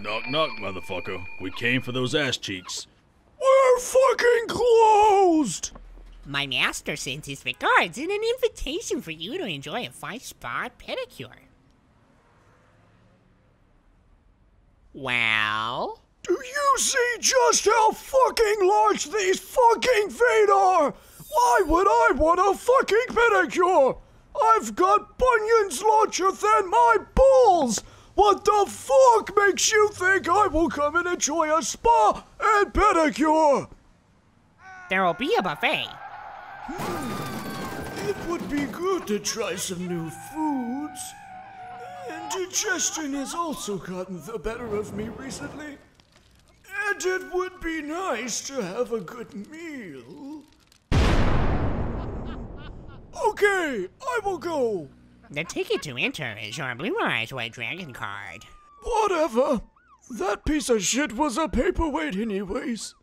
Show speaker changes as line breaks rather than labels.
Knock, knock, motherfucker. We came for those ass cheeks.
We're fucking closed!
My master sends his regards and an invitation for you to enjoy a five-star pedicure. Well?
Do you see just how fucking large these fucking feet are? Why would I want a fucking pedicure? I've got bunions larger than my balls! What the fuck makes you think I will come and enjoy a spa and pedicure?
There will be a buffet.
Hmm, it would be good to try some new foods. Indigestion has also gotten the better of me recently. And it would be nice to have a good meal. Okay, I will go.
The ticket to enter is your Blue Eyes White Dragon card.
Whatever. That piece of shit was a paperweight, anyways.